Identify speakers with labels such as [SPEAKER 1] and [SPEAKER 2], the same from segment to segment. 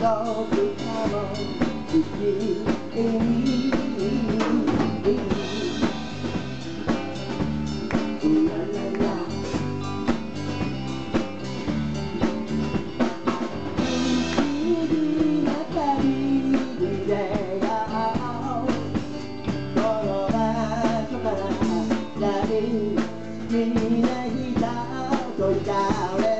[SPEAKER 1] の歌も聞きていいラララ誰に泣いたと言った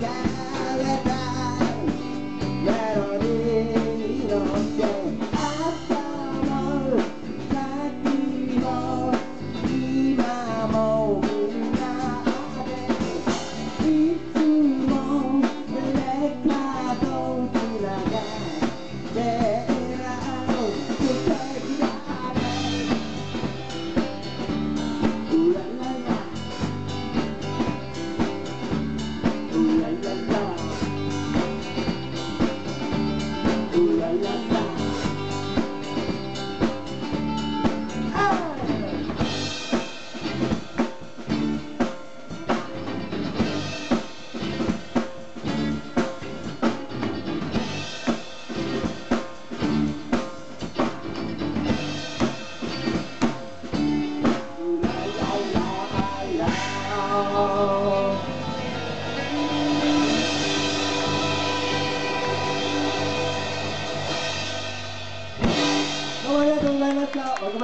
[SPEAKER 1] guy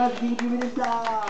[SPEAKER 1] Brad, thank you, Minister.